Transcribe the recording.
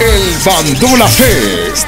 El Bandula Fest.